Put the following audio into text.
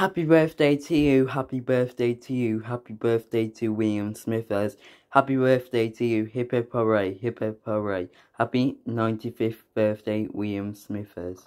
Happy birthday to you, happy birthday to you, happy birthday to William Smithers. Happy birthday to you, hip hip hooray, hip hip hooray. Happy 95th birthday, William Smithers.